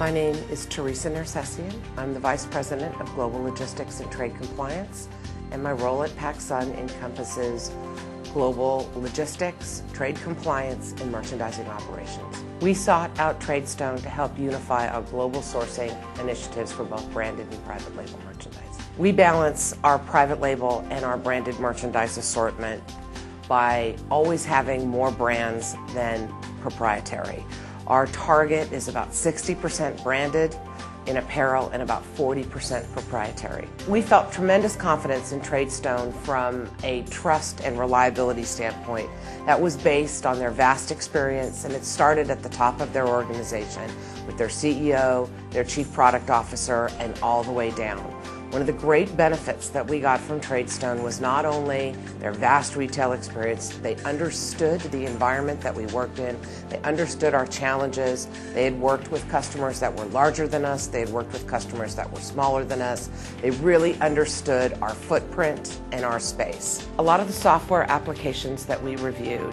My name is Teresa Nersesyan. I'm the Vice President of Global Logistics and Trade Compliance, and my role at PacSun encompasses global logistics, trade compliance, and merchandising operations. We sought out TradeStone to help unify our global sourcing initiatives for both branded and private label merchandise. We balance our private label and our branded merchandise assortment by always having more brands than proprietary. Our target is about 60% branded in apparel and about 40% proprietary. We felt tremendous confidence in TradeStone from a trust and reliability standpoint that was based on their vast experience and it started at the top of their organization with their CEO, their chief product officer, and all the way down. One of the great benefits that we got from TradeStone was not only their vast retail experience, they understood the environment that we worked in, they understood our challenges, they had worked with customers that were larger than us, they had worked with customers that were smaller than us, they really understood our footprint and our space. A lot of the software applications that we reviewed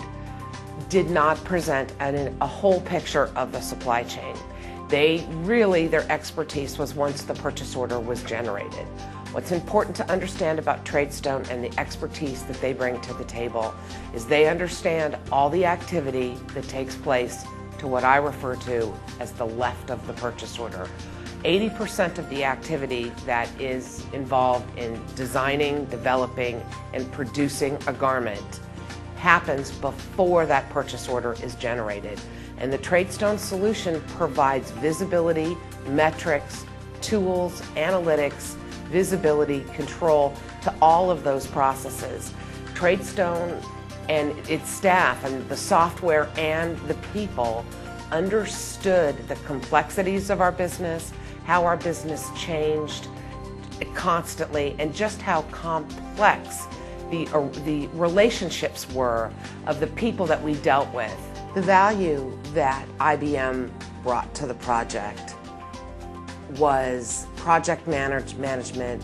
did not present an, a whole picture of the supply chain. They really, their expertise was once the purchase order was generated. What's important to understand about TradeStone and the expertise that they bring to the table is they understand all the activity that takes place to what I refer to as the left of the purchase order. 80% of the activity that is involved in designing, developing, and producing a garment happens before that purchase order is generated. And the TradeStone solution provides visibility, metrics, tools, analytics, visibility, control to all of those processes. TradeStone and its staff and the software and the people understood the complexities of our business, how our business changed constantly, and just how complex the, uh, the relationships were of the people that we dealt with. The value that IBM brought to the project was project manage management,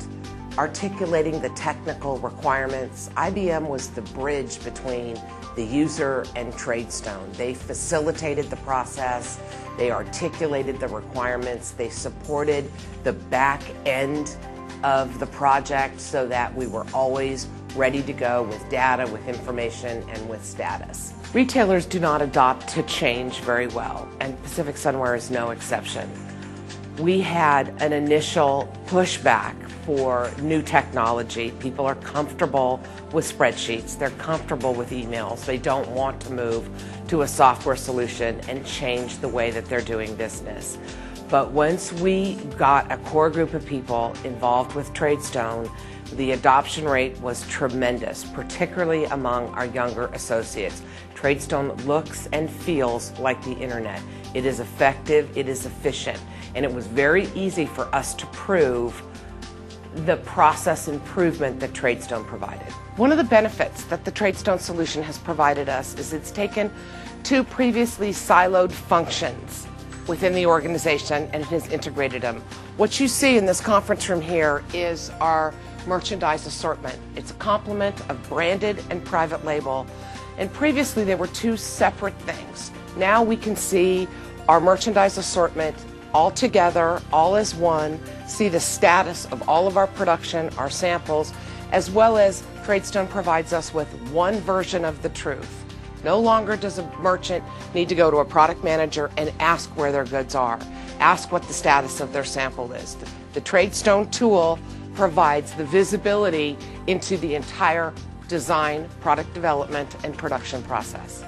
articulating the technical requirements. IBM was the bridge between the user and TradeStone. They facilitated the process, they articulated the requirements, they supported the back end of the project so that we were always ready to go with data, with information, and with status. Retailers do not adopt to change very well, and Pacific Sunwear is no exception. We had an initial pushback for new technology. People are comfortable with spreadsheets, they're comfortable with emails, they don't want to move to a software solution and change the way that they're doing business. But once we got a core group of people involved with TradeStone, the adoption rate was tremendous, particularly among our younger associates. TradeStone looks and feels like the internet. It is effective, it is efficient, and it was very easy for us to prove the process improvement that TradeStone provided. One of the benefits that the TradeStone solution has provided us is it's taken two previously siloed functions within the organization and it has integrated them. What you see in this conference room here is our merchandise assortment. It's a complement of branded and private label. And previously they were two separate things. Now we can see our merchandise assortment all together, all as one, see the status of all of our production, our samples, as well as TradeStone provides us with one version of the truth. No longer does a merchant need to go to a product manager and ask where their goods are, ask what the status of their sample is. The, the TradeStone tool provides the visibility into the entire design, product development, and production process.